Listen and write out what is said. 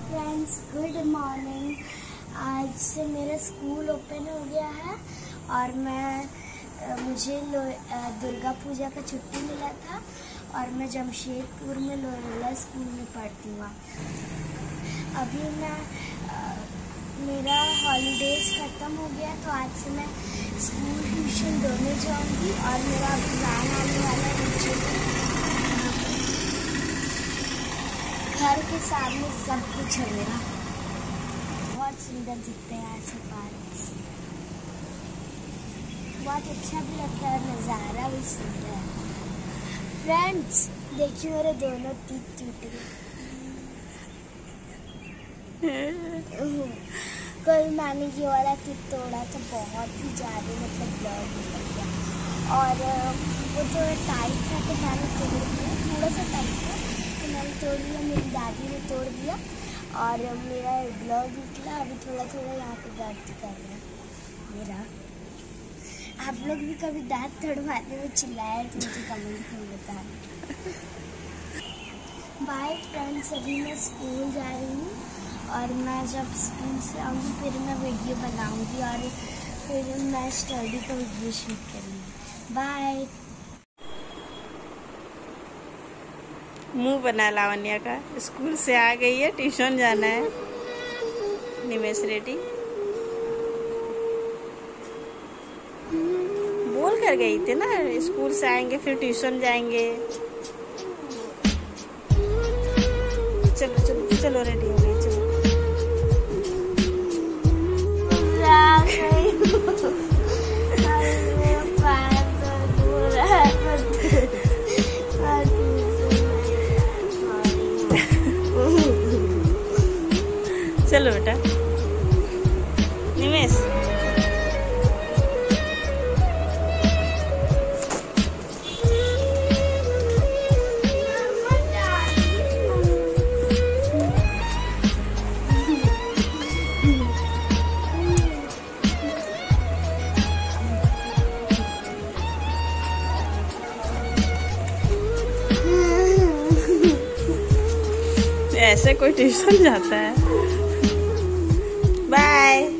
Friends good morning आज से मेरा स्कूल ओपन हो गया है और मैं मुझे दुर्गा पूजा का छुट्टी मिला था और मैं जमशेदपुर में लोरेला स्कूल में पढ़ती हूँ। अभी मैं मेरा हॉलीडेज ख़त्म हो गया तो आज से मैं स्कूल ट्यूशन दोनों जाऊँगी और मेरा प्लान आने वाला नीचे घर के सामने सब कुछ है मेरा। बहुत सुंदर दिखते हैं ऐसे पार्क बहुत अच्छा भी लगता है नज़ारा भी सुंदर है। फ्रेंड्स देखिए मेरे दोनों तीत टूट गए। कल मैंने ये वाला तीत तोड़ा तो बहुत ही ज़्यादा मतलब ब्लड गया। और वो जो टाइट था तो मैंने तोड़ दिया, थोड़ा सा टाइट था। मैंने तोड़ दिया, मेरी दादी ने तोड़ दिया और मेरा ब्लड निकला। अभी थोड़ा थोड़ा यहाँ पे दर्द कर रहा है मेरा। आप लोग भी कभी दांत तोड़वाने में चिल्लाए तो मुझे कमेंट में बताना बाय फ्रेंड्स अभी मैं स्कूल जा रही हूँ और मैं जब स्कूल से आऊँगी, फिर मैं वीडियो बनाऊँगी और फिर मैं स्टडी का वीडियो शूट करूँगी। बाय मुँह बना लावण्या का। स्कूल से आ गई है, ट्यूशन जाना है। निमेश रेड्डी। बोल कर गई थी ना, स्कूल से आएँगे, फिर ट्यूशन जाएँगे। चलो चलो चलो, रेडी। चलो बेटा। निमेश। ऐसे कोई ट्यूशन जाता है? Bye.